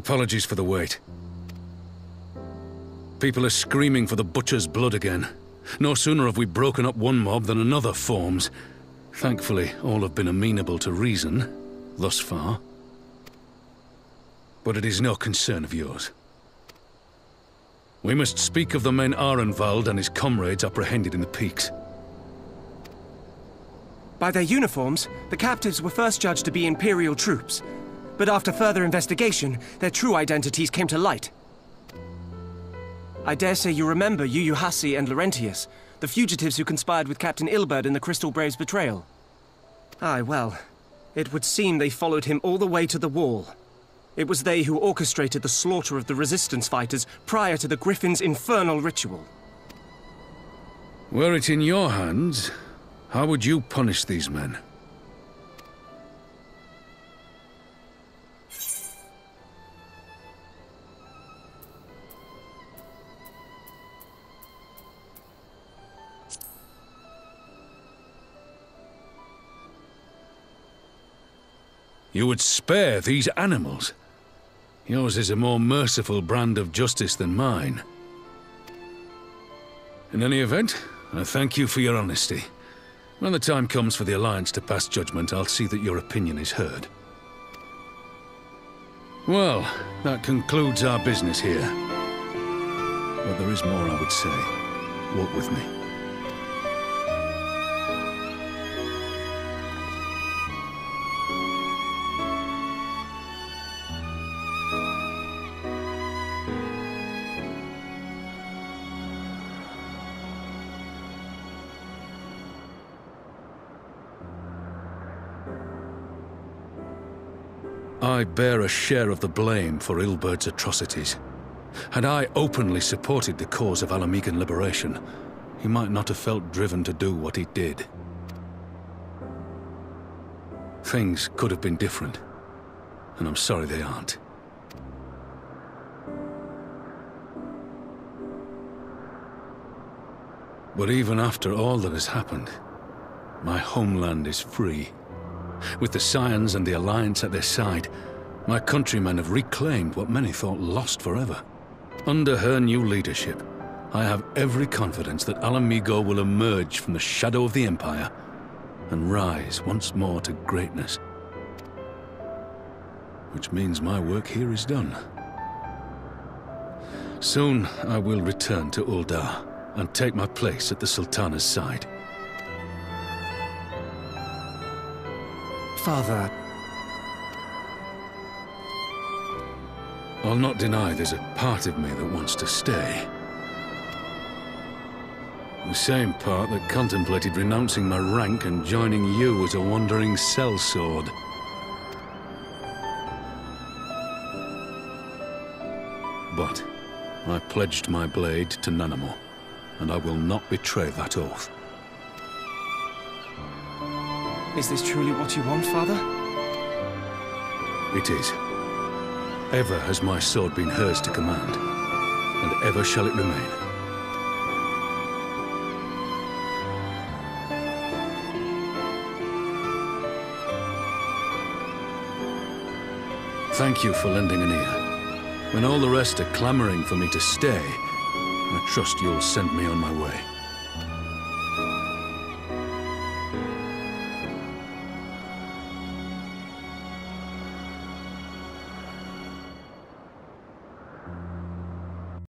Apologies for the wait. People are screaming for the Butcher's blood again. No sooner have we broken up one mob than another forms. Thankfully, all have been amenable to reason, thus far. But it is no concern of yours. We must speak of the men Arenvald and his comrades apprehended in the peaks. By their uniforms, the captives were first judged to be Imperial troops. But after further investigation, their true identities came to light. I dare say you remember Yu and Laurentius, the fugitives who conspired with Captain Ilberd in the Crystal Brave's betrayal. Aye, well, it would seem they followed him all the way to the wall. It was they who orchestrated the slaughter of the Resistance fighters prior to the Griffin's infernal ritual. Were it in your hands, how would you punish these men? You would spare these animals? Yours is a more merciful brand of justice than mine. In any event, I thank you for your honesty. When the time comes for the Alliance to pass judgment, I'll see that your opinion is heard. Well, that concludes our business here. But there is more I would say. Walk with me. I bear a share of the blame for Ilberd's atrocities. Had I openly supported the cause of Ala Mhigan liberation, he might not have felt driven to do what he did. Things could have been different, and I'm sorry they aren't. But even after all that has happened, my homeland is free. With the Scions and the Alliance at their side, my countrymen have reclaimed what many thought lost forever. Under her new leadership, I have every confidence that Ala Mhigo will emerge from the shadow of the Empire and rise once more to greatness. Which means my work here is done. Soon I will return to Ul'dah and take my place at the Sultana's side. Father, I'll not deny there's a part of me that wants to stay. The same part that contemplated renouncing my rank and joining you as a wandering sellsword. But I pledged my blade to Nanamo, and I will not betray that oath. Is this truly what you want, Father? It is. Ever has my sword been hers to command, and ever shall it remain. Thank you for lending an ear. When all the rest are clamoring for me to stay, I trust you'll send me on my way.